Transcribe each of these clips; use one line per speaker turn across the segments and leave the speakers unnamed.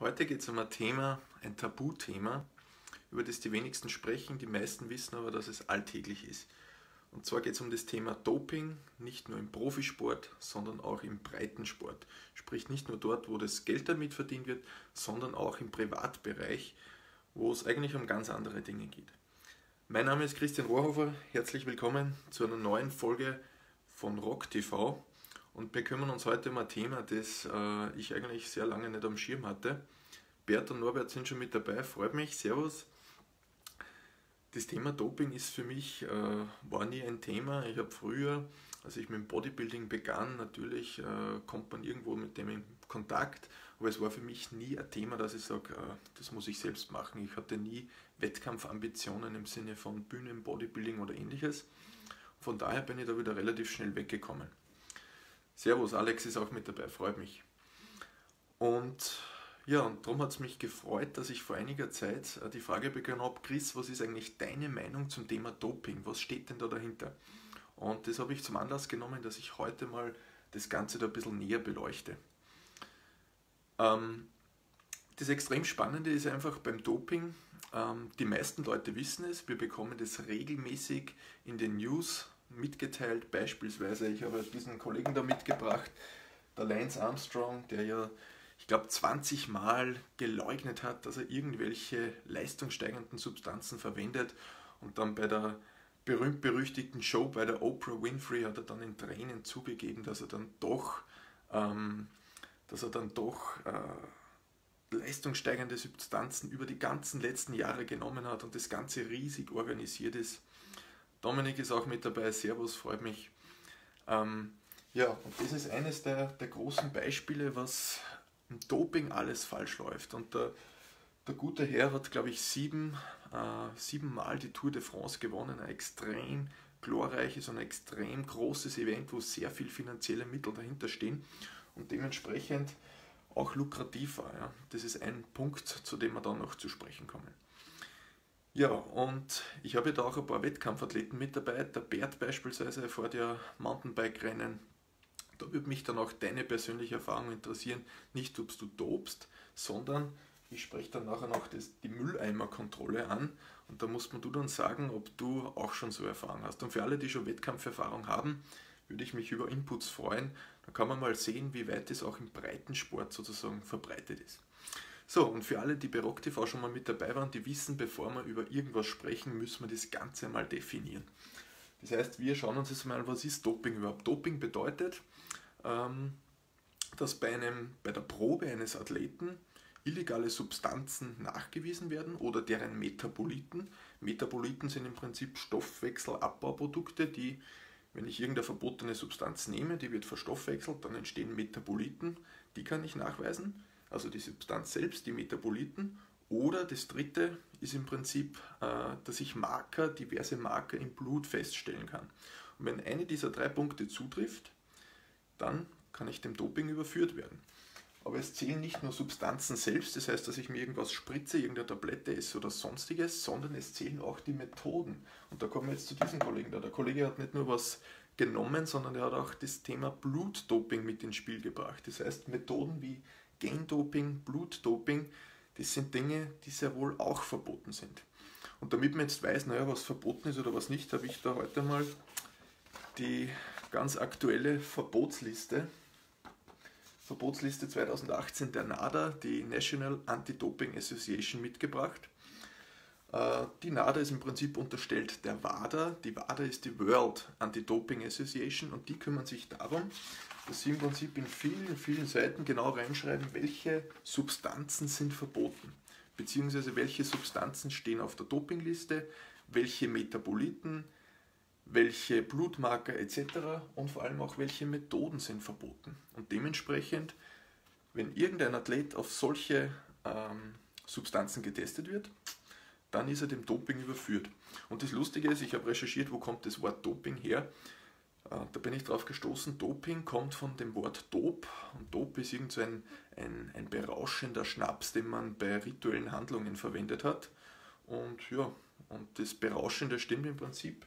Heute geht es um ein Thema, ein Tabuthema, über das die wenigsten sprechen, die meisten wissen aber, dass es alltäglich ist. Und zwar geht es um das Thema Doping, nicht nur im Profisport, sondern auch im Breitensport. Sprich nicht nur dort, wo das Geld damit verdient wird, sondern auch im Privatbereich, wo es eigentlich um ganz andere Dinge geht. Mein Name ist Christian Rohrhofer, herzlich willkommen zu einer neuen Folge von Rock TV. Und wir kümmern uns heute um ein Thema, das äh, ich eigentlich sehr lange nicht am Schirm hatte. Bert und Norbert sind schon mit dabei, freut mich, Servus. Das Thema Doping ist für mich, äh, war nie ein Thema. Ich habe früher, als ich mit dem Bodybuilding begann, natürlich äh, kommt man irgendwo mit dem in Kontakt, aber es war für mich nie ein Thema, dass ich sage, äh, das muss ich selbst machen. Ich hatte nie Wettkampfambitionen im Sinne von Bühnen, Bodybuilding oder ähnliches. Von daher bin ich da wieder relativ schnell weggekommen. Servus, Alex ist auch mit dabei, freut mich. Und ja, und darum hat es mich gefreut, dass ich vor einiger Zeit äh, die Frage bekommen habe, Chris, was ist eigentlich deine Meinung zum Thema Doping? Was steht denn da dahinter? Und das habe ich zum Anlass genommen, dass ich heute mal das Ganze da ein bisschen näher beleuchte. Ähm, das extrem Spannende ist einfach beim Doping, ähm, die meisten Leute wissen es, wir bekommen das regelmäßig in den News mitgeteilt. Beispielsweise, ich habe diesen Kollegen da mitgebracht, der Lance Armstrong, der ja, ich glaube, 20 Mal geleugnet hat, dass er irgendwelche leistungssteigernden Substanzen verwendet und dann bei der berühmt-berüchtigten Show bei der Oprah Winfrey hat er dann in Tränen zugegeben, dass er dann doch, ähm, dass er dann doch äh, leistungssteigernde Substanzen über die ganzen letzten Jahre genommen hat und das Ganze riesig organisiert ist. Dominik ist auch mit dabei. Servus, freut mich. Ähm, ja, und das ist eines der, der großen Beispiele, was im Doping alles falsch läuft. Und der, der gute Herr hat, glaube ich, sieben, äh, sieben Mal die Tour de France gewonnen. Ein extrem glorreiches und extrem großes Event, wo sehr viel finanzielle Mittel dahinter stehen und dementsprechend auch lukrativ war. Ja. Das ist ein Punkt, zu dem wir dann noch zu sprechen kommen. Ja, und ich habe da auch ein paar Wettkampfathleten mit dabei. Der Bert beispielsweise fährt ja Mountainbike-Rennen. Da würde mich dann auch deine persönliche Erfahrung interessieren. Nicht, ob du dobst, sondern ich spreche dann nachher noch das, die Mülleimerkontrolle an. Und da musst man du dann sagen, ob du auch schon so Erfahrung hast. Und für alle, die schon Wettkampferfahrung haben, würde ich mich über Inputs freuen. Da kann man mal sehen, wie weit es auch im Breitensport sozusagen verbreitet ist. So, und für alle, die bei Rock TV schon mal mit dabei waren, die wissen, bevor wir über irgendwas sprechen, müssen wir das Ganze mal definieren. Das heißt, wir schauen uns jetzt mal an, was ist Doping überhaupt? Doping bedeutet, ähm, dass bei, einem, bei der Probe eines Athleten illegale Substanzen nachgewiesen werden oder deren Metaboliten. Metaboliten sind im Prinzip Stoffwechselabbauprodukte, die, wenn ich irgendeine verbotene Substanz nehme, die wird verstoffwechselt, dann entstehen Metaboliten, die kann ich nachweisen also die Substanz selbst, die Metaboliten. Oder das dritte ist im Prinzip, äh, dass ich Marker, diverse Marker im Blut feststellen kann. Und wenn eine dieser drei Punkte zutrifft, dann kann ich dem Doping überführt werden. Aber es zählen nicht nur Substanzen selbst, das heißt, dass ich mir irgendwas spritze, irgendeine Tablette esse oder sonstiges, sondern es zählen auch die Methoden. Und da kommen wir jetzt zu diesem Kollegen da. Der Kollege hat nicht nur was genommen, sondern er hat auch das Thema Blutdoping mit ins Spiel gebracht. Das heißt, Methoden wie Gendoping, Blutdoping, das sind Dinge, die sehr wohl auch verboten sind. Und damit man jetzt weiß, naja, was verboten ist oder was nicht, habe ich da heute mal die ganz aktuelle Verbotsliste, Verbotsliste 2018 der NADA, die National Anti-Doping Association, mitgebracht. Äh, die NADA ist im Prinzip unterstellt der WADA. Die WADA ist die World Anti-Doping Association und die kümmern sich darum, dass sie im Prinzip in vielen, vielen Seiten genau reinschreiben, welche Substanzen sind verboten, beziehungsweise welche Substanzen stehen auf der Dopingliste, welche Metaboliten, welche Blutmarker etc. und vor allem auch welche Methoden sind verboten. Und dementsprechend, wenn irgendein Athlet auf solche ähm, Substanzen getestet wird, dann ist er dem Doping überführt. Und das Lustige ist, ich habe recherchiert, wo kommt das Wort Doping her. Äh, da bin ich drauf gestoßen, Doping kommt von dem Wort Dop. Und Dop ist irgend so ein, ein, ein berauschender Schnaps, den man bei rituellen Handlungen verwendet hat. Und ja, und das Berauschende stimmt im Prinzip.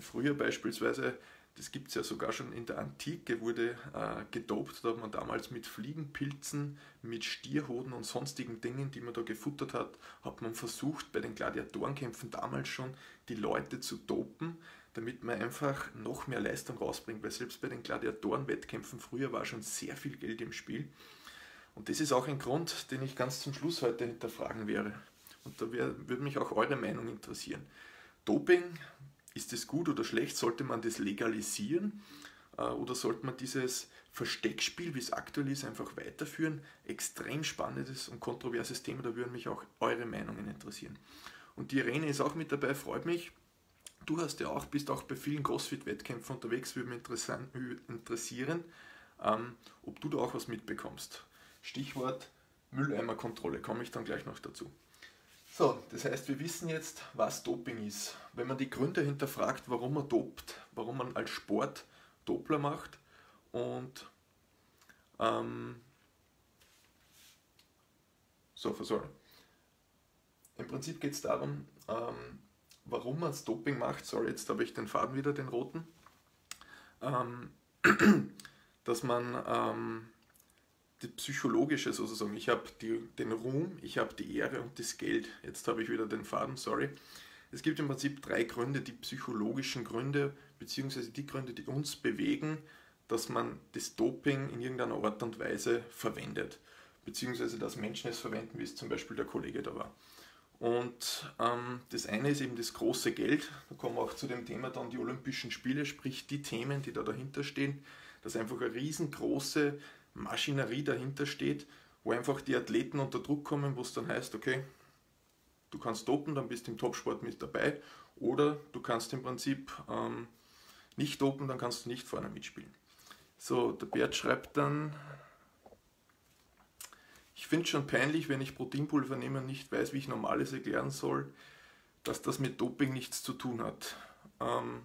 Früher beispielsweise, das gibt es ja sogar schon in der Antike, wurde äh, gedopt. Da hat man damals mit Fliegenpilzen, mit Stierhoden und sonstigen Dingen, die man da gefuttert hat, hat man versucht, bei den Gladiatorenkämpfen damals schon die Leute zu dopen, damit man einfach noch mehr Leistung rausbringt. Weil selbst bei den Gladiatorenwettkämpfen früher war schon sehr viel Geld im Spiel. Und das ist auch ein Grund, den ich ganz zum Schluss heute hinterfragen wäre. Und da wär, würde mich auch eure Meinung interessieren. Doping ist es gut oder schlecht? Sollte man das legalisieren? Äh, oder sollte man dieses Versteckspiel, wie es aktuell ist, einfach weiterführen? Extrem spannendes und kontroverses Thema, da würden mich auch eure Meinungen interessieren. Und die Irene ist auch mit dabei, freut mich. Du hast ja auch, bist auch bei vielen CrossFit-Wettkämpfen unterwegs, würde mich interessieren, ähm, ob du da auch was mitbekommst. Stichwort Mülleimerkontrolle, komme ich dann gleich noch dazu. So, das heißt, wir wissen jetzt, was Doping ist. Wenn man die Gründe hinterfragt, warum man dopt, warum man als Sport Doppler macht und ähm, so, versorgen. Im Prinzip geht es darum, ähm, warum man das Doping macht. Sorry, jetzt habe ich den Faden wieder, den roten. Ähm, dass man ähm, die psychologische sozusagen. Ich habe den Ruhm, ich habe die Ehre und das Geld. Jetzt habe ich wieder den Faden, sorry. Es gibt im Prinzip drei Gründe, die psychologischen Gründe, beziehungsweise die Gründe, die uns bewegen, dass man das Doping in irgendeiner Art und Weise verwendet, beziehungsweise dass Menschen es verwenden, wie es zum Beispiel der Kollege da war. Und ähm, das eine ist eben das große Geld. Da kommen wir auch zu dem Thema dann die Olympischen Spiele, sprich die Themen, die da dahinter stehen, dass einfach eine riesengroße Maschinerie dahinter steht, wo einfach die Athleten unter Druck kommen, wo es dann heißt, okay, du kannst dopen, dann bist du im Topsport mit dabei, oder du kannst im Prinzip ähm, nicht dopen, dann kannst du nicht vorne mitspielen. So, der Bert schreibt dann, ich finde es schon peinlich, wenn ich Proteinpulver nehme und nicht weiß, wie ich normales erklären soll, dass das mit Doping nichts zu tun hat. Ähm,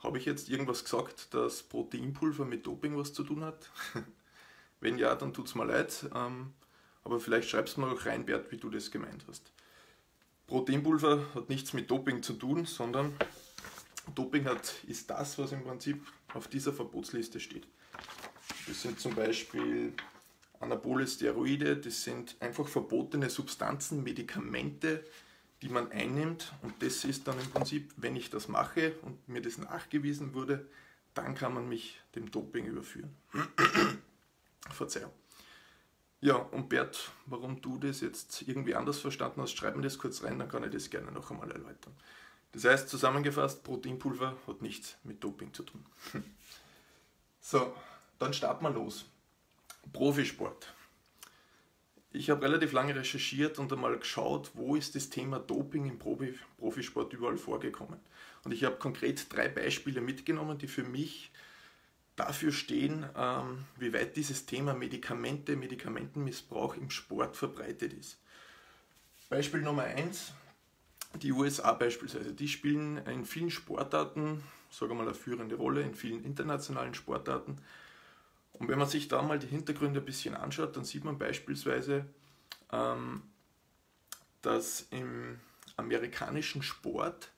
habe ich jetzt irgendwas gesagt, dass Proteinpulver mit Doping was zu tun hat? Wenn ja, dann tut es mir leid. Ähm, aber vielleicht schreibst du mir auch rein, Bert, wie du das gemeint hast. Proteinpulver hat nichts mit Doping zu tun, sondern Doping hat, ist das, was im Prinzip auf dieser Verbotsliste steht. Das sind zum Beispiel Anabole Steroide, das sind einfach verbotene Substanzen, Medikamente, die man einnimmt. Und das ist dann im Prinzip, wenn ich das mache und mir das nachgewiesen wurde, dann kann man mich dem Doping überführen. Verzeihung. Ja, und Bert, warum du das jetzt irgendwie anders verstanden hast, schreib mir das kurz rein, dann kann ich das gerne noch einmal erläutern. Das heißt, zusammengefasst, Proteinpulver hat nichts mit Doping zu tun. so, dann starten wir los. Profisport ich habe relativ lange recherchiert und einmal geschaut, wo ist das Thema Doping im Profi Profisport überall vorgekommen. Und ich habe konkret drei Beispiele mitgenommen, die für mich dafür stehen, ähm, wie weit dieses Thema Medikamente, Medikamentenmissbrauch im Sport verbreitet ist. Beispiel Nummer eins: die USA beispielsweise. Die spielen in vielen Sportarten, sage mal, eine führende Rolle, in vielen internationalen Sportarten und wenn man sich da mal die Hintergründe ein bisschen anschaut, dann sieht man beispielsweise, ähm, dass im amerikanischen Sport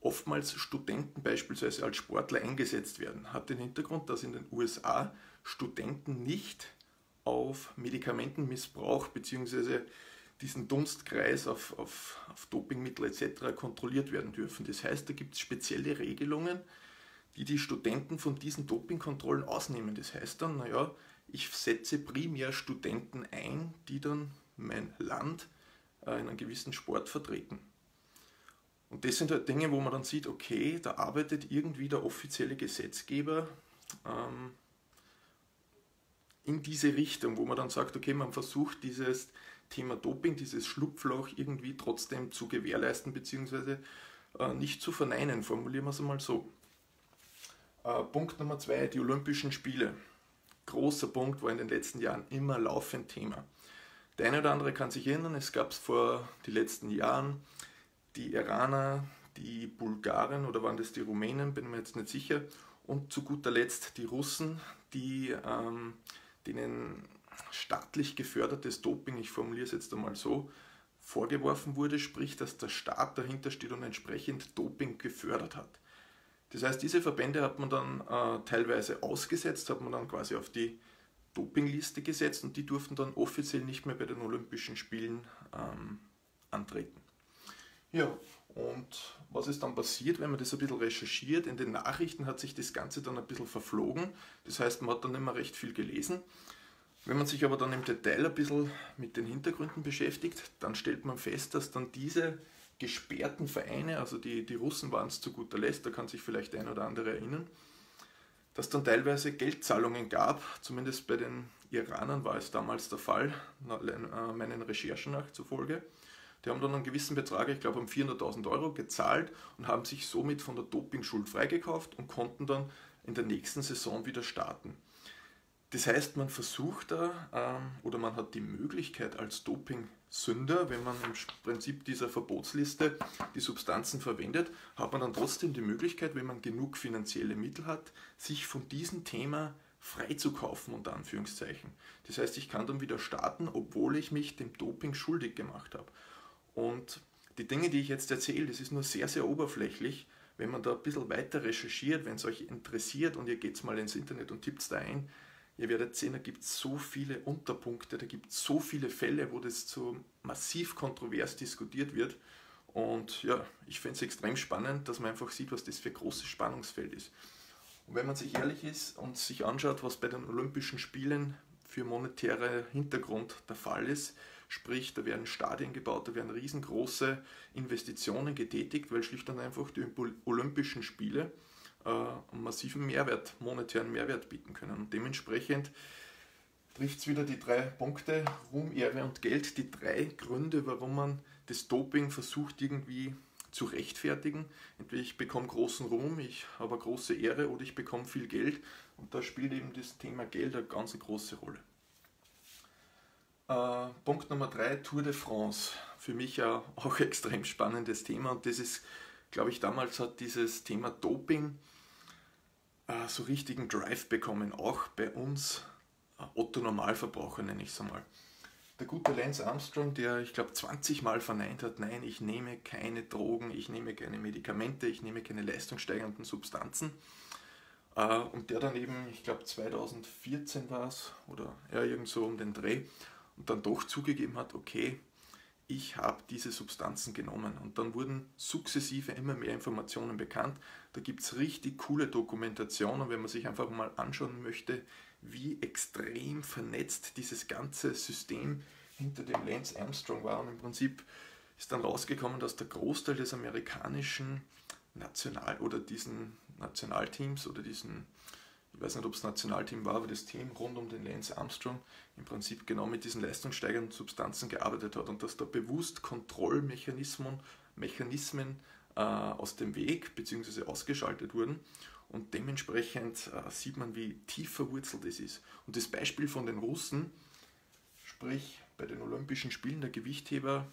oftmals Studenten beispielsweise als Sportler eingesetzt werden. Hat den Hintergrund, dass in den USA Studenten nicht auf Medikamentenmissbrauch bzw. diesen Dunstkreis auf, auf, auf Dopingmittel etc. kontrolliert werden dürfen. Das heißt, da gibt es spezielle Regelungen, die die Studenten von diesen Dopingkontrollen ausnehmen. Das heißt dann, naja, ich setze primär Studenten ein, die dann mein Land äh, in einem gewissen Sport vertreten. Und das sind halt Dinge, wo man dann sieht, okay, da arbeitet irgendwie der offizielle Gesetzgeber ähm, in diese Richtung, wo man dann sagt, okay, man versucht dieses Thema Doping, dieses Schlupfloch irgendwie trotzdem zu gewährleisten bzw. Äh, nicht zu verneinen, formulieren wir es einmal so. Äh, Punkt Nummer zwei, die Olympischen Spiele. Großer Punkt war in den letzten Jahren immer laufend Thema. Der eine oder andere kann sich erinnern, es gab es vor den letzten Jahren die Iraner, die Bulgaren oder waren das die Rumänen, bin mir jetzt nicht sicher, und zu guter Letzt die Russen, die, ähm, denen staatlich gefördertes Doping, ich formuliere es jetzt einmal so, vorgeworfen wurde, sprich, dass der Staat dahinter steht und entsprechend Doping gefördert hat. Das heißt, diese Verbände hat man dann äh, teilweise ausgesetzt, hat man dann quasi auf die Dopingliste gesetzt und die durften dann offiziell nicht mehr bei den Olympischen Spielen ähm, antreten. Ja, und was ist dann passiert, wenn man das ein bisschen recherchiert? In den Nachrichten hat sich das Ganze dann ein bisschen verflogen. Das heißt, man hat dann immer recht viel gelesen. Wenn man sich aber dann im Detail ein bisschen mit den Hintergründen beschäftigt, dann stellt man fest, dass dann diese gesperrten Vereine, also die, die Russen waren es zu guter Letzt, da kann sich vielleicht ein oder andere erinnern, dass dann teilweise Geldzahlungen gab, zumindest bei den Iranern war es damals der Fall, äh, meinen Recherchen nach zufolge. Die haben dann einen gewissen Betrag, ich glaube um 400.000 Euro, gezahlt und haben sich somit von der Dopingschuld freigekauft und konnten dann in der nächsten Saison wieder starten. Das heißt, man versucht da ähm, oder man hat die Möglichkeit als Doping-Sünder, wenn man im Prinzip dieser Verbotsliste die Substanzen verwendet, hat man dann trotzdem die Möglichkeit, wenn man genug finanzielle Mittel hat, sich von diesem Thema freizukaufen, unter Anführungszeichen. Das heißt, ich kann dann wieder starten, obwohl ich mich dem Doping schuldig gemacht habe. Und die Dinge, die ich jetzt erzähle, das ist nur sehr, sehr oberflächlich. Wenn man da ein bisschen weiter recherchiert, wenn es euch interessiert und ihr geht mal ins Internet und tippt es da ein, Ihr werdet sehen, da gibt es so viele Unterpunkte, da gibt es so viele Fälle, wo das so massiv kontrovers diskutiert wird. Und ja, ich finde es extrem spannend, dass man einfach sieht, was das für ein großes Spannungsfeld ist. Und wenn man sich ehrlich ist und sich anschaut, was bei den Olympischen Spielen für monetäre Hintergrund der Fall ist, sprich, da werden Stadien gebaut, da werden riesengroße Investitionen getätigt, weil schlicht und einfach die Olympischen Spiele einen massiven Mehrwert, monetären Mehrwert bieten können. Und dementsprechend trifft es wieder die drei Punkte, Ruhm, Ehre und Geld, die drei Gründe, warum man das Doping versucht irgendwie zu rechtfertigen. Entweder ich bekomme großen Ruhm, ich habe große Ehre oder ich bekomme viel Geld. Und da spielt eben das Thema Geld eine ganz große Rolle. Äh, Punkt Nummer drei, Tour de France. Für mich ja auch extrem spannendes Thema und das ist, glaube ich, damals hat dieses Thema Doping äh, so richtigen Drive bekommen, auch bei uns äh, Otto Normalverbraucher nenne ich es einmal. Der gute Lance Armstrong, der ich glaube 20 Mal verneint hat, nein, ich nehme keine Drogen, ich nehme keine Medikamente, ich nehme keine leistungssteigernden Substanzen. Äh, und der dann eben, ich glaube 2014 war es, oder ja, irgend so um den Dreh, und dann doch zugegeben hat, okay, ich habe diese Substanzen genommen. Und dann wurden sukzessive immer mehr Informationen bekannt. Da gibt es richtig coole Dokumentationen, wenn man sich einfach mal anschauen möchte, wie extrem vernetzt dieses ganze System hinter dem Lance Armstrong war. Und im Prinzip ist dann rausgekommen, dass der Großteil des amerikanischen National- oder diesen Nationalteams oder diesen ich weiß nicht, ob es Nationalteam war, aber das Team rund um den Lance Armstrong im Prinzip genau mit diesen leistungssteigernden Substanzen gearbeitet hat und dass da bewusst Kontrollmechanismen Mechanismen, äh, aus dem Weg bzw. ausgeschaltet wurden und dementsprechend äh, sieht man, wie tief verwurzelt es ist. Und das Beispiel von den Russen, sprich bei den Olympischen Spielen der Gewichtheber,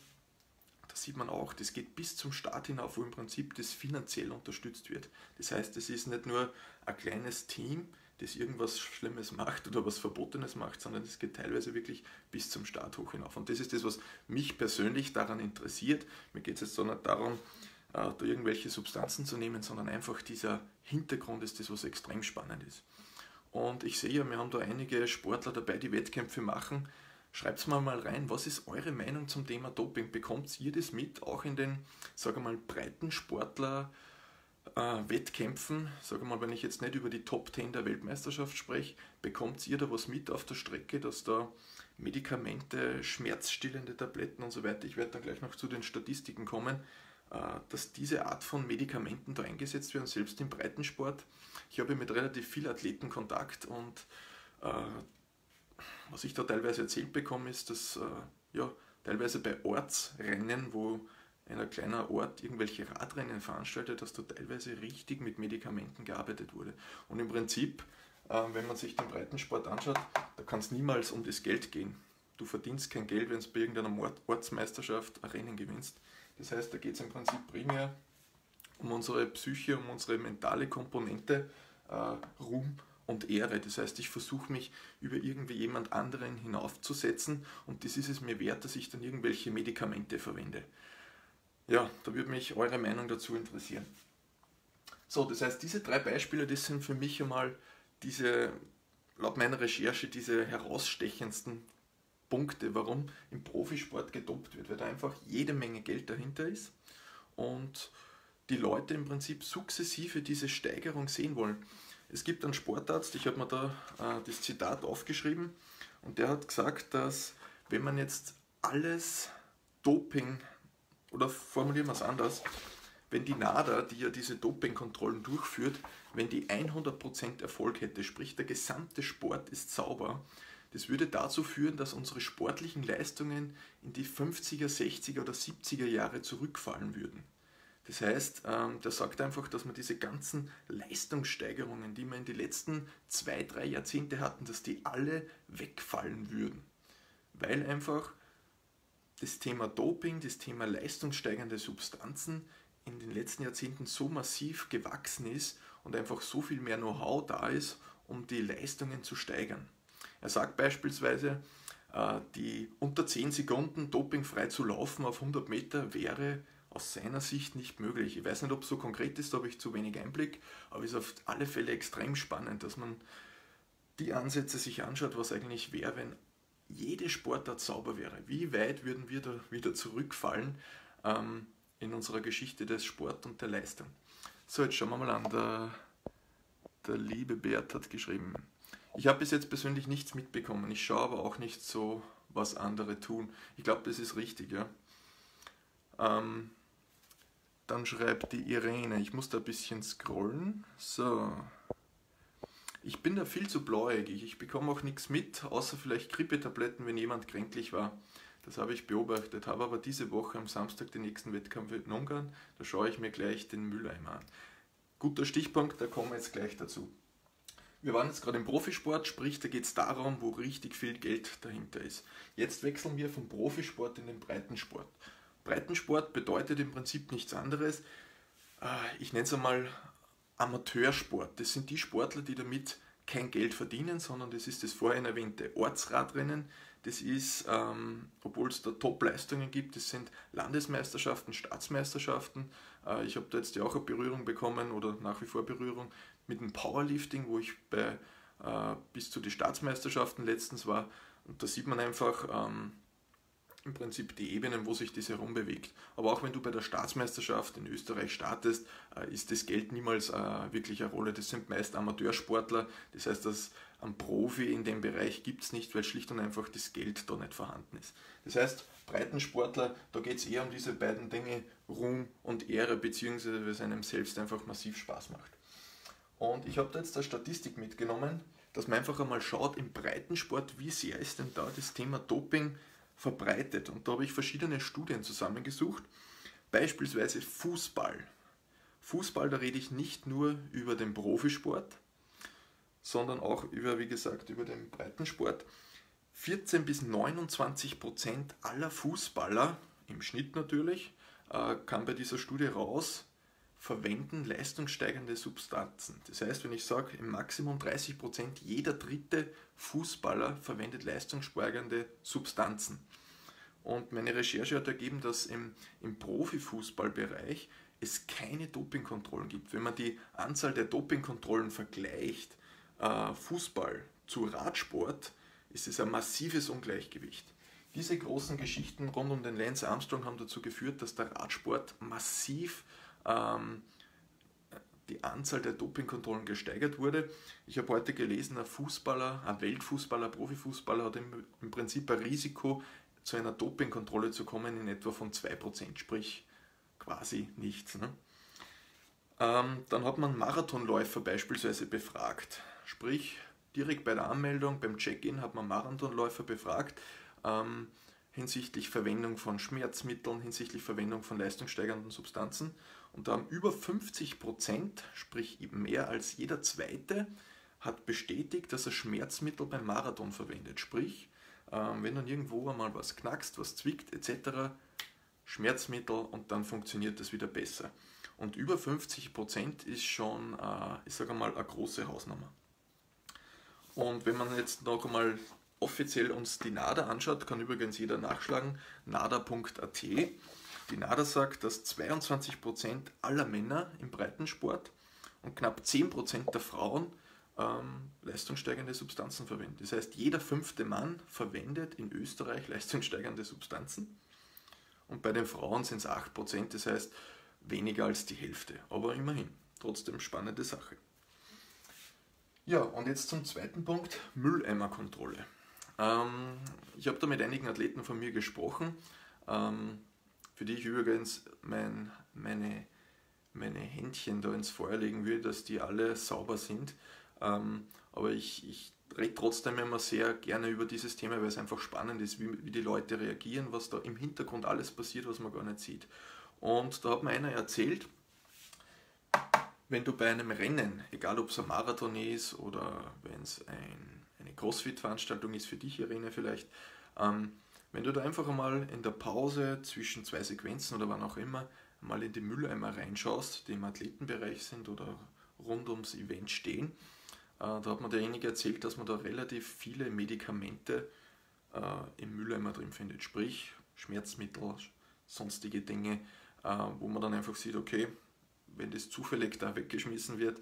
sieht man auch, das geht bis zum Start hinauf, wo im Prinzip das finanziell unterstützt wird. Das heißt, es ist nicht nur ein kleines Team, das irgendwas Schlimmes macht oder was Verbotenes macht, sondern es geht teilweise wirklich bis zum Start hoch hinauf. Und das ist das, was mich persönlich daran interessiert. Mir geht es jetzt so nicht darum, äh, da irgendwelche Substanzen zu nehmen, sondern einfach dieser Hintergrund ist das, was extrem spannend ist. Und ich sehe ja, wir haben da einige Sportler dabei, die Wettkämpfe machen. Schreibt mal mal rein, was ist eure Meinung zum Thema Doping? Bekommt ihr das mit, auch in den, sage mal, breiten Sportler? Äh, Wettkämpfen, sage mal, wenn ich jetzt nicht über die Top 10 der Weltmeisterschaft spreche, bekommt ihr da was mit auf der Strecke, dass da Medikamente, schmerzstillende Tabletten und so weiter, ich werde dann gleich noch zu den Statistiken kommen, äh, dass diese Art von Medikamenten da eingesetzt werden, selbst im Breitensport. Ich habe mit relativ vielen Athleten Kontakt und äh, was ich da teilweise erzählt bekomme, ist, dass äh, ja, teilweise bei Ortsrennen, wo ein kleiner Ort irgendwelche Radrennen veranstaltet, dass da teilweise richtig mit Medikamenten gearbeitet wurde. Und im Prinzip, äh, wenn man sich den Breitensport anschaut, da kann es niemals um das Geld gehen. Du verdienst kein Geld, wenn du bei irgendeiner Ortsmeisterschaft ein Rennen gewinnst. Das heißt, da geht es im Prinzip primär um unsere Psyche, um unsere mentale Komponente, äh, Ruhm und Ehre. Das heißt, ich versuche mich über irgendwie jemand anderen hinaufzusetzen und das ist es mir wert, dass ich dann irgendwelche Medikamente verwende. Ja, da würde mich eure Meinung dazu interessieren. So, das heißt, diese drei Beispiele, das sind für mich einmal diese, laut meiner Recherche, diese herausstechendsten Punkte, warum im Profisport gedopt wird, weil da einfach jede Menge Geld dahinter ist und die Leute im Prinzip sukzessive diese Steigerung sehen wollen. Es gibt einen Sportarzt, ich habe mir da äh, das Zitat aufgeschrieben, und der hat gesagt, dass wenn man jetzt alles Doping, oder formulieren wir es anders, wenn die NADA, die ja diese Dopingkontrollen durchführt, wenn die 100% Erfolg hätte, sprich der gesamte Sport ist sauber, das würde dazu führen, dass unsere sportlichen Leistungen in die 50er, 60er oder 70er Jahre zurückfallen würden. Das heißt, ähm, der sagt einfach, dass man diese ganzen Leistungssteigerungen, die wir in den letzten zwei, drei Jahrzehnte hatten, dass die alle wegfallen würden. Weil einfach das Thema Doping, das Thema leistungssteigernde Substanzen in den letzten Jahrzehnten so massiv gewachsen ist und einfach so viel mehr Know-how da ist, um die Leistungen zu steigern. Er sagt beispielsweise, äh, die unter 10 Sekunden dopingfrei zu laufen auf 100 Meter wäre aus seiner Sicht nicht möglich. Ich weiß nicht, ob es so konkret ist, da habe ich zu wenig Einblick, aber es ist auf alle Fälle extrem spannend, dass man die Ansätze sich anschaut, was eigentlich wäre, wenn jede Sportart sauber wäre. Wie weit würden wir da wieder zurückfallen ähm, in unserer Geschichte des Sport und der Leistung? So, jetzt schauen wir mal an. Der, der liebe Bert hat geschrieben. Ich habe bis jetzt persönlich nichts mitbekommen. Ich schaue aber auch nicht so, was andere tun. Ich glaube, das ist richtig, ja. Ähm, dann schreibt die Irene, ich muss da ein bisschen scrollen. So. Ich bin da viel zu blauäugig. Ich bekomme auch nichts mit, außer vielleicht Grippetabletten, wenn jemand kränklich war. Das habe ich beobachtet, habe aber diese Woche am Samstag den nächsten Wettkampf in Ungarn. Da schaue ich mir gleich den Mülleimer an. Guter Stichpunkt, da kommen wir jetzt gleich dazu. Wir waren jetzt gerade im Profisport, sprich, da geht es darum, wo richtig viel Geld dahinter ist. Jetzt wechseln wir vom Profisport in den Breitensport. Breitensport bedeutet im Prinzip nichts anderes. Äh, ich nenne es einmal Amateursport. Das sind die Sportler, die damit kein Geld verdienen, sondern das ist das vorhin erwähnte Ortsradrennen. Das ist, ähm, obwohl es da Top-Leistungen gibt, das sind Landesmeisterschaften, Staatsmeisterschaften. Äh, ich habe da jetzt ja auch eine Berührung bekommen oder nach wie vor Berührung mit dem Powerlifting, wo ich bei, äh, bis zu den Staatsmeisterschaften letztens war. Und da sieht man einfach, ähm, im Prinzip die Ebenen, wo sich das herumbewegt. Aber auch wenn du bei der Staatsmeisterschaft in Österreich startest, äh, ist das Geld niemals äh, wirklich eine Rolle. Das sind meist Amateursportler. Das heißt, dass ein Profi in dem Bereich gibt es nicht, weil schlicht und einfach das Geld da nicht vorhanden ist. Das heißt, Breitensportler, da geht es eher um diese beiden Dinge, Ruhm und Ehre, beziehungsweise weil es einem selbst einfach massiv Spaß macht. Und ich habe da jetzt eine Statistik mitgenommen, dass man einfach einmal schaut im Breitensport, wie sehr ist denn da das Thema Doping verbreitet. Und da habe ich verschiedene Studien zusammengesucht, beispielsweise Fußball. Fußball, da rede ich nicht nur über den Profisport, sondern auch über, wie gesagt, über den Breitensport. 14 bis 29 Prozent aller Fußballer, im Schnitt natürlich, äh, kam bei dieser Studie raus, verwenden leistungssteigernde Substanzen. Das heißt, wenn ich sage, im Maximum 30 Prozent jeder dritte Fußballer verwendet leistungssteigernde Substanzen. Und meine Recherche hat ergeben, dass im, im Profifußballbereich es keine Dopingkontrollen gibt. Wenn man die Anzahl der Dopingkontrollen vergleicht, äh, Fußball zu Radsport, ist es ein massives Ungleichgewicht. Diese großen Geschichten rund um den Lance Armstrong haben dazu geführt, dass der Radsport massiv ähm, die Anzahl der Dopingkontrollen gesteigert wurde. Ich habe heute gelesen, ein Fußballer, ein Weltfußballer, Profifußballer hat im, im Prinzip ein Risiko, zu einer Dopingkontrolle zu kommen in etwa von 2%, sprich quasi nichts. Ne? Ähm, dann hat man Marathonläufer beispielsweise befragt, sprich direkt bei der Anmeldung, beim Check-in hat man Marathonläufer befragt ähm, hinsichtlich Verwendung von Schmerzmitteln, hinsichtlich Verwendung von leistungssteigernden Substanzen und da haben über 50 Prozent, sprich mehr als jeder Zweite, hat bestätigt, dass er Schmerzmittel beim Marathon verwendet. Sprich, ähm, wenn dann irgendwo einmal was knackst, was zwickt etc., Schmerzmittel und dann funktioniert das wieder besser. Und über 50 Prozent ist schon, äh, ich sage mal, eine große Hausnummer. Und wenn man jetzt noch einmal offiziell uns die NADA anschaut, kann übrigens jeder nachschlagen, nada.at. Die NADA sagt, dass 22% aller Männer im Breitensport und knapp 10% der Frauen ähm, leistungssteigernde Substanzen verwenden. Das heißt, jeder fünfte Mann verwendet in Österreich leistungssteigernde Substanzen und bei den Frauen sind es 8%, das heißt weniger als die Hälfte. Aber immerhin, trotzdem spannende Sache. Ja, und jetzt zum zweiten Punkt, Mülleimerkontrolle. Ähm, ich habe da mit einigen Athleten von mir gesprochen, ähm, für die ich übrigens mein, meine, meine Händchen da ins Feuer legen will, dass die alle sauber sind. Ähm, aber ich, ich rede trotzdem immer sehr gerne über dieses Thema, weil es einfach spannend ist, wie, wie die Leute reagieren, was da im Hintergrund alles passiert, was man gar nicht sieht. Und da hat mir einer erzählt, wenn du bei einem Rennen, egal ob es ein Marathon ist oder wenn es ein, eine Crossfit-Veranstaltung ist, für dich Irene vielleicht, ähm, wenn du da einfach einmal in der Pause zwischen zwei Sequenzen oder wann auch immer mal in die Mülleimer reinschaust, die im Athletenbereich sind oder rund ums Event stehen, äh, da hat mir derjenige erzählt, dass man da relativ viele Medikamente äh, im Mülleimer drin findet, sprich Schmerzmittel, sonstige Dinge, äh, wo man dann einfach sieht, okay, wenn das zufällig da weggeschmissen wird,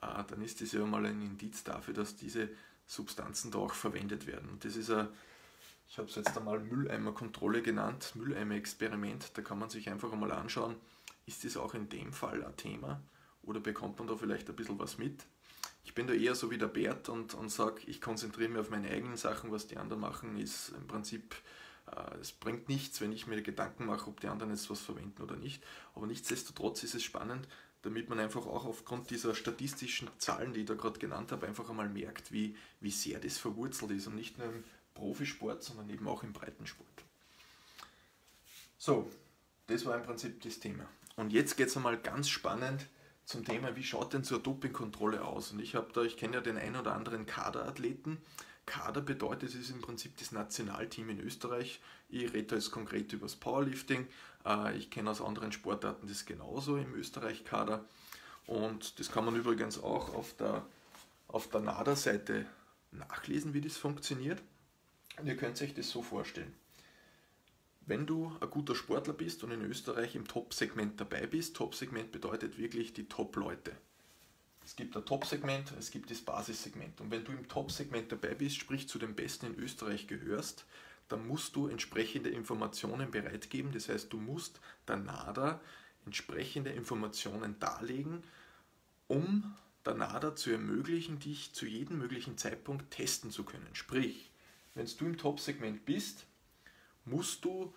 dann ist das ja mal ein Indiz dafür, dass diese Substanzen da auch verwendet werden. Und das ist ein, ich habe es jetzt einmal Mülleimerkontrolle genannt, Mülleimer-Experiment, da kann man sich einfach einmal anschauen, ist das auch in dem Fall ein Thema oder bekommt man da vielleicht ein bisschen was mit? ich bin da eher so wie der Bert und, und sage, ich konzentriere mich auf meine eigenen Sachen, was die anderen machen, ist im Prinzip, äh, es bringt nichts, wenn ich mir Gedanken mache, ob die anderen jetzt was verwenden oder nicht. Aber nichtsdestotrotz ist es spannend, damit man einfach auch aufgrund dieser statistischen Zahlen, die ich da gerade genannt habe, einfach einmal merkt, wie, wie sehr das verwurzelt ist und nicht nur im Profisport, sondern eben auch im Breitensport. So, das war im Prinzip das Thema. Und jetzt geht es einmal ganz spannend zum Thema, wie schaut denn so eine Dopingkontrolle aus? Und ich habe da, ich kenne ja den einen oder anderen Kaderathleten. Kader bedeutet, es ist im Prinzip das Nationalteam in Österreich. Ich rede da jetzt konkret über das Powerlifting. Äh, ich kenne aus anderen Sportarten das genauso im Österreich-Kader. Und das kann man übrigens auch auf der, auf der NADA-Seite nachlesen, wie das funktioniert. Und ihr könnt euch das so vorstellen. Wenn du ein guter Sportler bist und in Österreich im Top-Segment dabei bist, Top-Segment bedeutet wirklich die Top-Leute. Es gibt ein Top-Segment, es gibt das Basissegment. Und wenn du im Top-Segment dabei bist, sprich zu den Besten in Österreich gehörst, dann musst du entsprechende Informationen bereitgeben. Das heißt, du musst der NADA entsprechende Informationen darlegen, um der NADA zu ermöglichen, dich zu jedem möglichen Zeitpunkt testen zu können. Sprich, wenn du im Top-Segment bist, musst du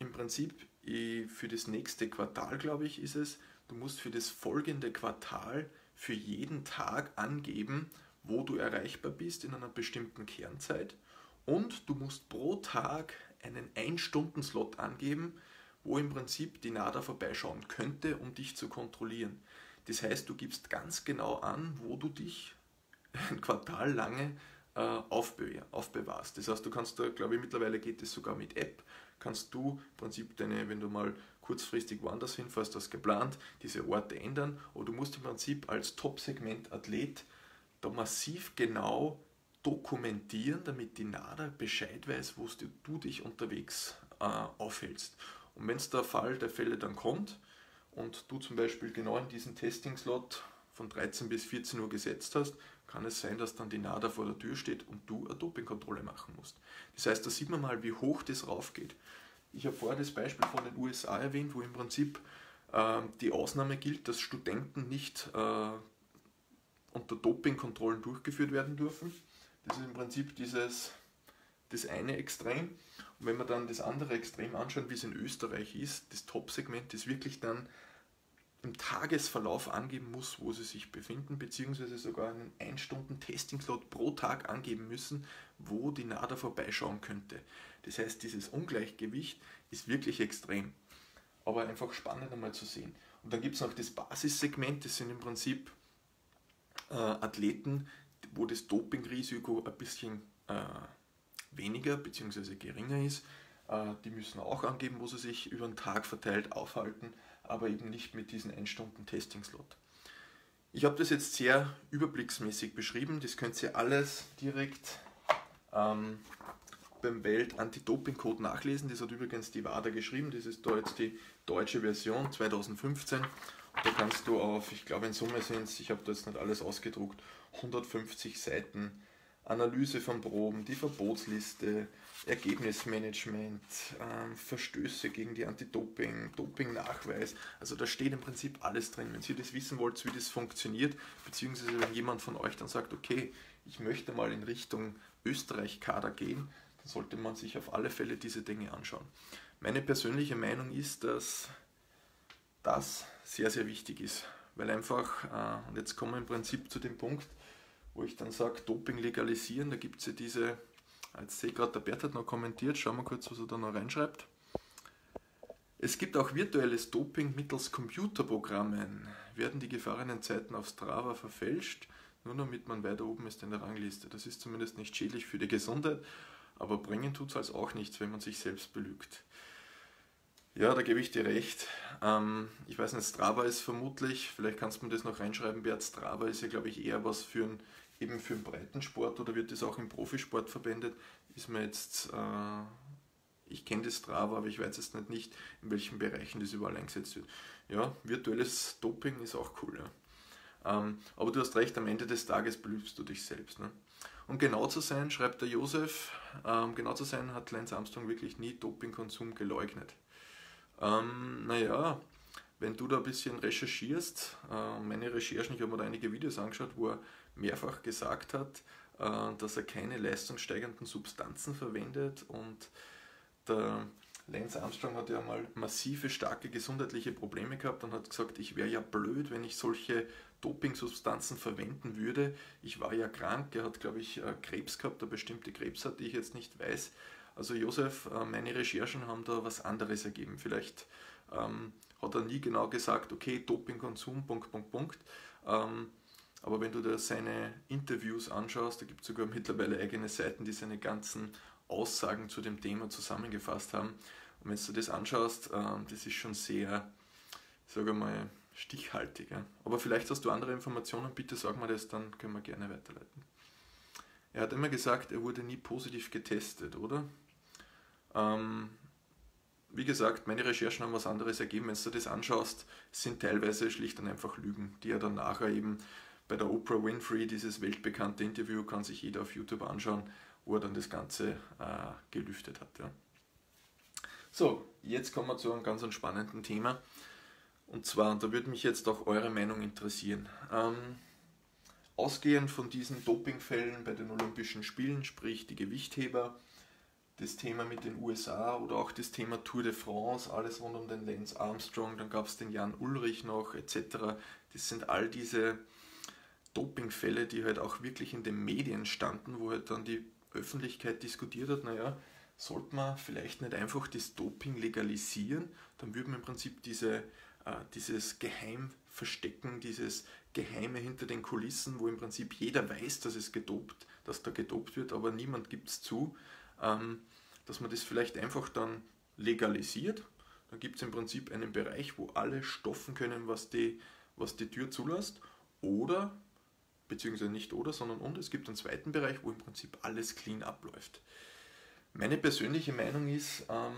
im Prinzip für das nächste Quartal, glaube ich, ist es, du musst für das folgende Quartal für jeden Tag angeben, wo du erreichbar bist in einer bestimmten Kernzeit und du musst pro Tag einen 1-Stunden-Slot angeben, wo im Prinzip die NADA vorbeischauen könnte, um dich zu kontrollieren. Das heißt, du gibst ganz genau an, wo du dich ein Quartal lange äh, aufbewahrst. Das heißt, du kannst da, glaube ich, mittlerweile geht es sogar mit App, kannst du im Prinzip deine, wenn du mal kurzfristig woanders hinfährst, das geplant, diese Orte ändern, aber du musst im Prinzip als Top-Segment-Athlet da massiv genau dokumentieren, damit die NADA Bescheid weiß, wo du dich unterwegs äh, aufhältst. Und wenn es der Fall der Fälle dann kommt und du zum Beispiel genau in diesen Testing-Slot von 13 bis 14 Uhr gesetzt hast, kann es sein, dass dann die NADA vor der Tür steht und du eine Dopingkontrolle machen musst. Das heißt, da sieht man mal, wie hoch das raufgeht. Ich habe vorher das Beispiel von den USA erwähnt, wo im Prinzip äh, die Ausnahme gilt, dass Studenten nicht äh, unter Dopingkontrollen durchgeführt werden dürfen. Das ist im Prinzip dieses, das eine Extrem. Und wenn man dann das andere Extrem anschaut, wie es in Österreich ist, das Top-Segment ist wirklich dann im Tagesverlauf angeben muss, wo sie sich befinden, beziehungsweise sogar einen 1-Stunden-Testing-Slot pro Tag angeben müssen, wo die NADA vorbeischauen könnte. Das heißt, dieses Ungleichgewicht ist wirklich extrem, aber einfach spannend einmal zu sehen. Und dann gibt es noch das Basissegment, das sind im Prinzip äh, Athleten, wo das Dopingrisiko ein bisschen äh, weniger bzw. geringer ist. Äh, die müssen auch angeben, wo sie sich über den Tag verteilt aufhalten aber eben nicht mit diesem 1-Stunden-Testing-Slot. Ich habe das jetzt sehr überblicksmäßig beschrieben, das könnt ihr alles direkt ähm, beim Welt-Anti-Doping-Code nachlesen. Das hat übrigens die WADA geschrieben, das ist da jetzt die deutsche Version 2015. Da kannst du auf, ich glaube in Summe sind es, ich habe da jetzt nicht alles ausgedruckt, 150 Seiten Analyse von Proben, die Verbotsliste, Ergebnismanagement, ähm, Verstöße gegen die Anti-Doping, Doping-Nachweis. Also da steht im Prinzip alles drin. Wenn ihr das wissen wollt, wie das funktioniert, beziehungsweise wenn jemand von euch dann sagt, okay, ich möchte mal in Richtung Österreich-Kader gehen, dann sollte man sich auf alle Fälle diese Dinge anschauen. Meine persönliche Meinung ist, dass das sehr, sehr wichtig ist, weil einfach, äh, und jetzt kommen wir im Prinzip zu dem Punkt, wo ich dann sage, Doping legalisieren, da gibt es ja diese, jetzt sehe ich gerade, der Bert hat noch kommentiert, schauen wir kurz, was er da noch reinschreibt. Es gibt auch virtuelles Doping mittels Computerprogrammen. Werden die gefahrenen Zeiten auf Strava verfälscht, nur damit man weiter oben ist in der Rangliste. Das ist zumindest nicht schädlich für die Gesundheit, aber bringen tut es als auch nichts, wenn man sich selbst belügt. Ja, da gebe ich dir recht. Ähm, ich weiß nicht, Strava ist vermutlich, vielleicht kannst du mir das noch reinschreiben, Bert, Strava ist ja, glaube ich, eher was für ein eben für den Breitensport oder wird das auch im Profisport verwendet, ist mir jetzt, äh, ich kenne das Strava, aber ich weiß jetzt nicht, nicht, in welchen Bereichen das überall eingesetzt wird. Ja, virtuelles Doping ist auch cool. Ja. Ähm, aber du hast recht, am Ende des Tages belügst du dich selbst. Ne? Um genau zu sein, schreibt der Josef, ähm, genau zu sein, hat Lance Armstrong wirklich nie Dopingkonsum geleugnet. Ähm, naja, wenn du da ein bisschen recherchierst, äh, meine Recherchen, ich habe mir da einige Videos angeschaut, wo er mehrfach gesagt hat, äh, dass er keine leistungssteigernden Substanzen verwendet und der Lance Armstrong hat ja mal massive, starke gesundheitliche Probleme gehabt und hat gesagt, ich wäre ja blöd, wenn ich solche Dopingsubstanzen verwenden würde. Ich war ja krank, er hat, glaube ich, äh, Krebs gehabt, eine bestimmte Krebs hat, die ich jetzt nicht weiß. Also Josef, äh, meine Recherchen haben da was anderes ergeben. Vielleicht ähm, hat er nie genau gesagt, okay, Dopingkonsum, Punkt, Punkt, Punkt. Ähm, aber wenn du da seine Interviews anschaust, da gibt es sogar mittlerweile eigene Seiten, die seine ganzen Aussagen zu dem Thema zusammengefasst haben. Und wenn du das anschaust, ähm, das ist schon sehr, sage mal, stichhaltig. Aber vielleicht hast du andere Informationen, bitte sag mir das, dann können wir gerne weiterleiten. Er hat immer gesagt, er wurde nie positiv getestet, oder? Ähm, wie gesagt, meine Recherchen haben was anderes ergeben. Wenn du das anschaust, sind teilweise schlicht und einfach Lügen, die er dann nachher eben bei der Oprah Winfrey, dieses weltbekannte Interview, kann sich jeder auf YouTube anschauen, wo er dann das Ganze äh, gelüftet hat. Ja. So, jetzt kommen wir zu einem ganz spannenden Thema. Und zwar, und da würde mich jetzt auch eure Meinung interessieren. Ähm, ausgehend von diesen Dopingfällen bei den Olympischen Spielen, sprich die Gewichtheber, das Thema mit den USA oder auch das Thema Tour de France, alles rund um den Lance Armstrong, dann gab es den Jan Ulrich noch etc. Das sind all diese Dopingfälle, die halt auch wirklich in den Medien standen, wo halt dann die Öffentlichkeit diskutiert hat, naja, sollte man vielleicht nicht einfach das Doping legalisieren, dann würde man im Prinzip diese, äh, dieses Geheimverstecken, dieses Geheime hinter den Kulissen, wo im Prinzip jeder weiß, dass es gedopt, dass da gedopt wird, aber niemand gibt es zu, ähm, dass man das vielleicht einfach dann legalisiert. Dann gibt es im Prinzip einen Bereich, wo alle stoffen können, was die, was die Tür zulässt. Oder beziehungsweise nicht oder, sondern und. Es gibt einen zweiten Bereich, wo im Prinzip alles clean abläuft. Meine persönliche Meinung ist, ähm,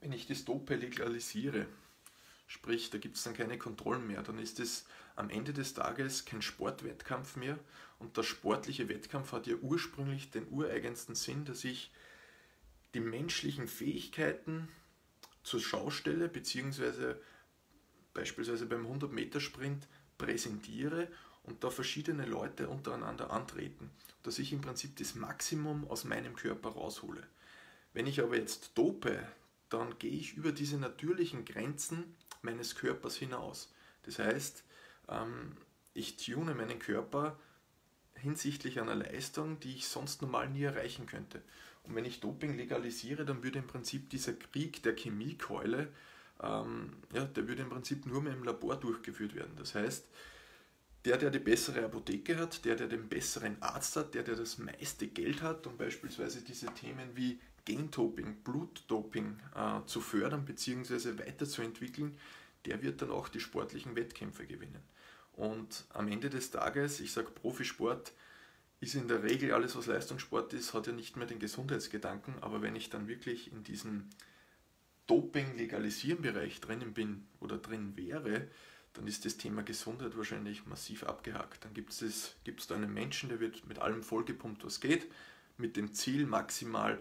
wenn ich das Dope legalisiere, sprich, da gibt es dann keine Kontrollen mehr, dann ist es am Ende des Tages kein Sportwettkampf mehr und der sportliche Wettkampf hat ja ursprünglich den ureigensten Sinn, dass ich die menschlichen Fähigkeiten zur Schau stelle, beziehungsweise beispielsweise beim 100-Meter-Sprint präsentiere und da verschiedene Leute untereinander antreten, dass ich im Prinzip das Maximum aus meinem Körper raushole. Wenn ich aber jetzt dope, dann gehe ich über diese natürlichen Grenzen meines Körpers hinaus. Das heißt, ähm, ich tune meinen Körper hinsichtlich einer Leistung, die ich sonst normal nie erreichen könnte. Und wenn ich Doping legalisiere, dann würde im Prinzip dieser Krieg der Chemiekeule, ähm, ja, der würde im Prinzip nur mehr im Labor durchgeführt werden. Das heißt, der, der die bessere Apotheke hat, der, der den besseren Arzt hat, der, der das meiste Geld hat, um beispielsweise diese Themen wie Gentoping, Blutdoping äh, zu fördern bzw. weiterzuentwickeln, der wird dann auch die sportlichen Wettkämpfe gewinnen. Und am Ende des Tages, ich sage Profisport, ist in der Regel alles, was Leistungssport ist, hat ja nicht mehr den Gesundheitsgedanken, aber wenn ich dann wirklich in diesem Doping legalisieren Bereich drinnen bin oder drin wäre, dann ist das Thema Gesundheit wahrscheinlich massiv abgehakt. Dann gibt es gibt's da einen Menschen, der wird mit allem vollgepumpt, was geht, mit dem Ziel, maximal,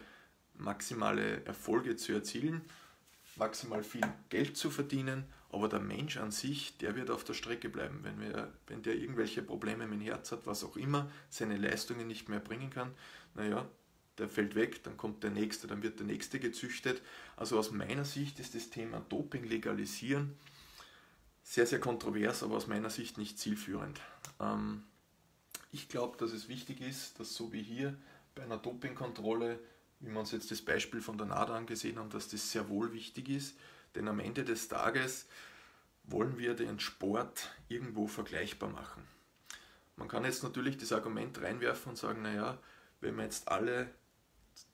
maximale Erfolge zu erzielen, maximal viel Geld zu verdienen, aber der Mensch an sich, der wird auf der Strecke bleiben. Wenn, wir, wenn der irgendwelche Probleme mit dem Herz hat, was auch immer, seine Leistungen nicht mehr bringen kann, naja, der fällt weg, dann kommt der nächste, dann wird der nächste gezüchtet. Also aus meiner Sicht ist das Thema Doping legalisieren sehr, sehr kontrovers, aber aus meiner Sicht nicht zielführend. Ähm, ich glaube, dass es wichtig ist, dass so wie hier bei einer Dopingkontrolle, wie wir uns jetzt das Beispiel von der NADA angesehen haben, dass das sehr wohl wichtig ist, denn am Ende des Tages wollen wir den Sport irgendwo vergleichbar machen. Man kann jetzt natürlich das Argument reinwerfen und sagen, naja, wenn wir jetzt alle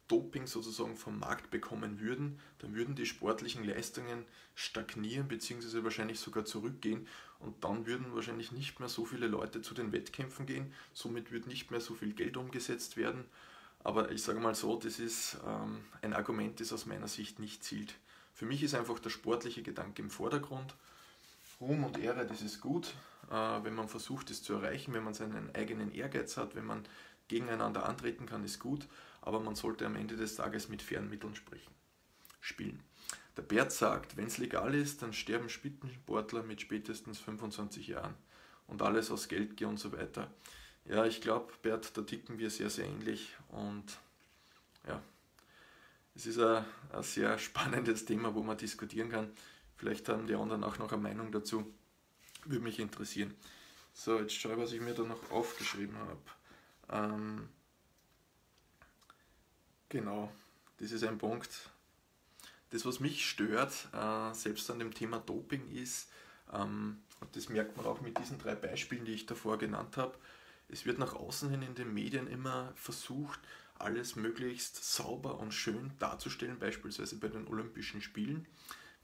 Doping sozusagen vom Markt bekommen würden, dann würden die sportlichen Leistungen stagnieren bzw. wahrscheinlich sogar zurückgehen und dann würden wahrscheinlich nicht mehr so viele Leute zu den Wettkämpfen gehen, somit wird nicht mehr so viel Geld umgesetzt werden. Aber ich sage mal so, das ist ähm, ein Argument, das aus meiner Sicht nicht zielt. Für mich ist einfach der sportliche Gedanke im Vordergrund. Ruhm und Ehre, das ist gut, äh, wenn man versucht, es zu erreichen, wenn man seinen eigenen Ehrgeiz hat, wenn man gegeneinander antreten kann, ist gut aber man sollte am Ende des Tages mit fairen Mitteln sprechen, spielen. Der Bert sagt, wenn es legal ist, dann sterben Spitzensportler mit spätestens 25 Jahren und alles aus Geldgier und so weiter. Ja, ich glaube, Bert, da ticken wir sehr, sehr ähnlich und ja, es ist ein, ein sehr spannendes Thema, wo man diskutieren kann. Vielleicht haben die anderen auch noch eine Meinung dazu. Würde mich interessieren. So, jetzt schaue ich, was ich mir da noch aufgeschrieben habe. Ähm, Genau, das ist ein Punkt. Das, was mich stört, äh, selbst an dem Thema Doping ist, ähm, und das merkt man auch mit diesen drei Beispielen, die ich davor genannt habe, es wird nach außen hin in den Medien immer versucht, alles möglichst sauber und schön darzustellen, beispielsweise bei den Olympischen Spielen.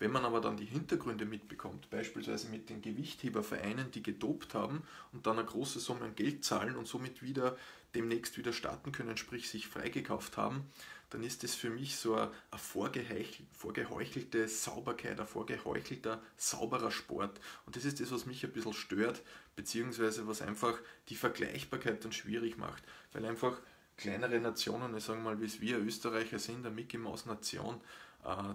Wenn man aber dann die Hintergründe mitbekommt, beispielsweise mit den Gewichthebervereinen, die gedopt haben und dann eine große Summe an Geld zahlen und somit wieder demnächst wieder starten können, sprich sich freigekauft haben, dann ist das für mich so eine, vorgeheuchelte Sauberkeit, ein vorgeheuchelter, sauberer Sport. Und das ist das, was mich ein bisschen stört, beziehungsweise was einfach die Vergleichbarkeit dann schwierig macht. Weil einfach kleinere Nationen, ich sage mal, wie es wir Österreicher sind, eine Mickey Maus Nation, äh,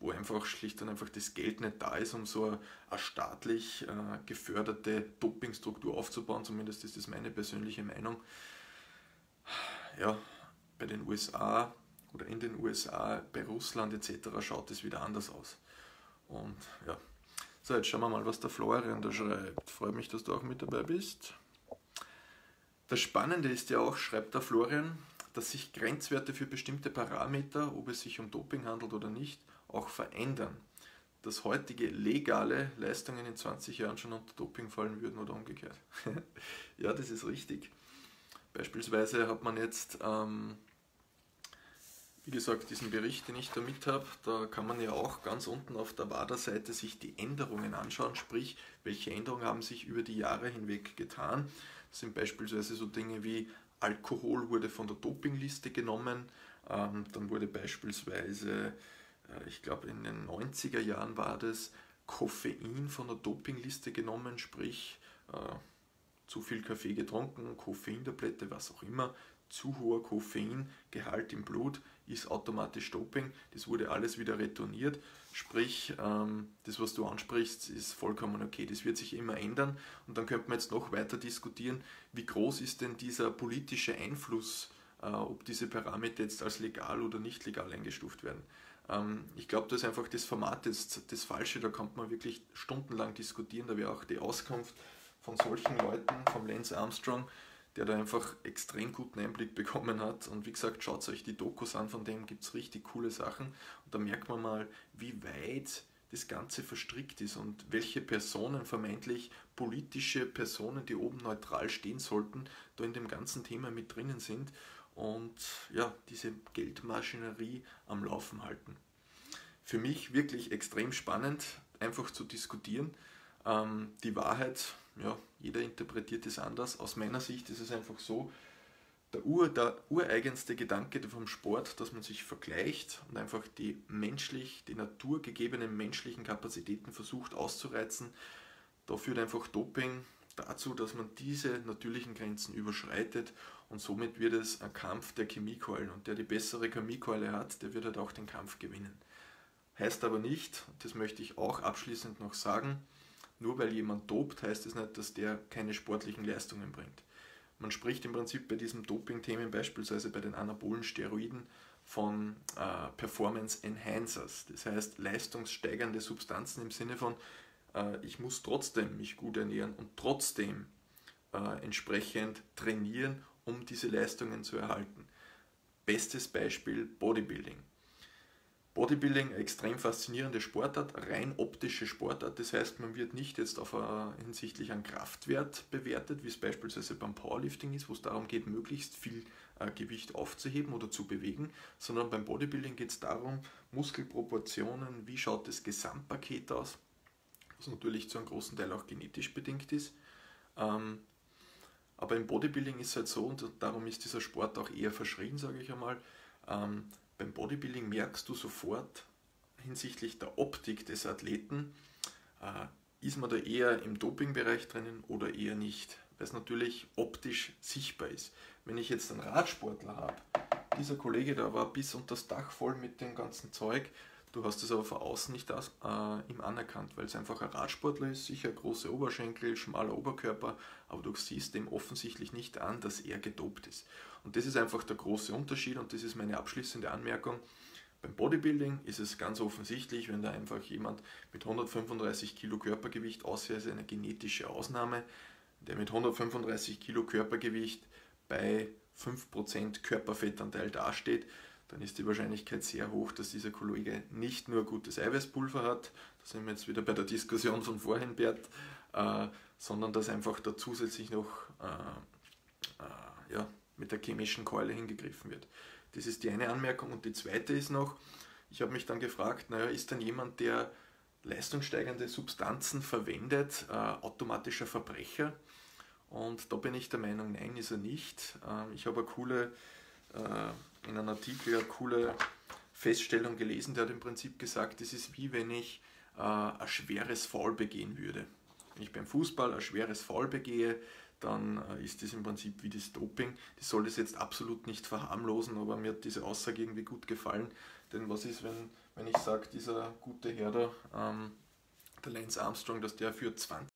wo einfach schlicht und einfach das Geld nicht da ist, um so eine, staatlich äh, geförderte Dopingstruktur aufzubauen. Zumindest ist das meine persönliche Meinung ja, bei den USA oder in den USA, bei Russland etc. schaut es wieder anders aus. Und ja, so jetzt schauen wir mal, was der Florian da schreibt. Freut mich, dass du auch mit dabei bist. Das Spannende ist ja auch, schreibt der Florian, dass sich Grenzwerte für bestimmte Parameter, ob es sich um Doping handelt oder nicht, auch verändern. Dass heutige legale Leistungen in 20 Jahren schon unter Doping fallen würden oder umgekehrt. ja, das ist richtig. Beispielsweise hat man jetzt, ähm, wie gesagt, diesen Bericht, den ich da mit habe, da kann man ja auch ganz unten auf der WADA-Seite sich die Änderungen anschauen, sprich, welche Änderungen haben sich über die Jahre hinweg getan. Das sind beispielsweise so Dinge wie Alkohol wurde von der Dopingliste genommen, ähm, dann wurde beispielsweise, äh, ich glaube in den 90er Jahren war das, Koffein von der Dopingliste genommen, sprich, äh, zu viel Kaffee getrunken, Koffeintablette, was auch immer, zu hoher Koffeingehalt im Blut ist automatisch Doping. Das wurde alles wieder retourniert. Sprich, ähm, das, was du ansprichst, ist vollkommen okay. Das wird sich immer ändern. Und dann könnte man jetzt noch weiter diskutieren, wie groß ist denn dieser politische Einfluss, äh, ob diese Parameter jetzt als legal oder nicht legal eingestuft werden. Ähm, ich glaube, da ist einfach das Format jetzt das Falsche. Da kann man wirklich stundenlang diskutieren. Da wäre auch die Auskunft von solchen Leuten, vom Lance Armstrong, der da einfach extrem guten Einblick bekommen hat. Und wie gesagt, schaut euch die Dokus an, von dem gibt es richtig coole Sachen. Und da merkt man mal, wie weit das Ganze verstrickt ist und welche Personen, vermeintlich politische Personen, die oben neutral stehen sollten, da in dem ganzen Thema mit drinnen sind und ja, diese Geldmaschinerie am Laufen halten. Für mich wirklich extrem spannend, einfach zu diskutieren. Ähm, die Wahrheit ja, jeder interpretiert es anders. Aus meiner Sicht ist es einfach so, der, ur, der ureigenste Gedanke vom Sport, dass man sich vergleicht und einfach die menschlich, die naturgegebenen menschlichen Kapazitäten versucht auszureizen. Da führt einfach Doping dazu, dass man diese natürlichen Grenzen überschreitet und somit wird es ein Kampf der Chemiekeulen und der die bessere Chemiekeule hat, der wird halt auch den Kampf gewinnen. Heißt aber nicht, das möchte ich auch abschließend noch sagen, nur weil jemand dopt, heißt es nicht, dass der keine sportlichen Leistungen bringt. Man spricht im Prinzip bei diesen Doping-Themen, beispielsweise bei den anabolen Steroiden, von äh, Performance Enhancers, das heißt leistungssteigernde Substanzen im Sinne von, äh, ich muss trotzdem mich gut ernähren und trotzdem äh, entsprechend trainieren, um diese Leistungen zu erhalten. Bestes Beispiel Bodybuilding. Bodybuilding, extrem faszinierende Sportart, rein optische Sportart. Das heißt, man wird nicht jetzt auf a, hinsichtlich an Kraftwert bewertet, wie es beispielsweise beim Powerlifting ist, wo es darum geht, möglichst viel äh, Gewicht aufzuheben oder zu bewegen, sondern beim Bodybuilding geht es darum, Muskelproportionen, wie schaut das Gesamtpaket aus, was natürlich zu einem großen Teil auch genetisch bedingt ist. Ähm, aber im Bodybuilding ist es halt so, und darum ist dieser Sport auch eher verschrien, sage ich einmal, ähm, beim Bodybuilding merkst du sofort hinsichtlich der Optik des Athleten, äh, ist man da eher im Dopingbereich drinnen oder eher nicht, weil es natürlich optisch sichtbar ist. Wenn ich jetzt einen Radsportler habe, dieser Kollege da war bis unter das Dach voll mit dem ganzen Zeug, Du hast es aber von außen nicht aus, äh, ihm anerkannt, weil es einfach ein Radsportler ist, sicher große Oberschenkel, schmaler Oberkörper, aber du siehst dem offensichtlich nicht an, dass er gedopt ist. Und das ist einfach der große Unterschied und das ist meine abschließende Anmerkung. Beim Bodybuilding ist es ganz offensichtlich, wenn da einfach jemand mit 135 Kilo Körpergewicht aussieht, ist eine genetische Ausnahme, der mit 135 Kilo Körpergewicht bei 5% Körperfettanteil dasteht, dann ist die Wahrscheinlichkeit sehr hoch, dass dieser Kollege nicht nur gutes Eiweißpulver hat, da sind wir jetzt wieder bei der Diskussion von vorhin, Bert, äh, sondern dass einfach da zusätzlich noch äh, äh, ja, mit der chemischen Keule hingegriffen wird. Das ist die eine Anmerkung. Und die zweite ist noch, ich habe mich dann gefragt, naja, ist dann jemand, der leistungssteigernde Substanzen verwendet, äh, automatischer Verbrecher? Und da bin ich der Meinung, nein, ist er nicht. Ähm, ich habe eine coole äh, in einem Artikel eine coole Feststellung gelesen, der hat im Prinzip gesagt, es ist wie wenn ich äh, ein schweres Foul begehen würde. Wenn ich beim Fußball ein schweres Foul begehe, dann äh, ist das im Prinzip wie das Doping. Das soll das jetzt absolut nicht verharmlosen, aber mir hat diese Aussage irgendwie gut gefallen. Denn was ist, wenn, wenn ich sage, dieser gute Herr da, ähm, der Lance Armstrong, dass der für 20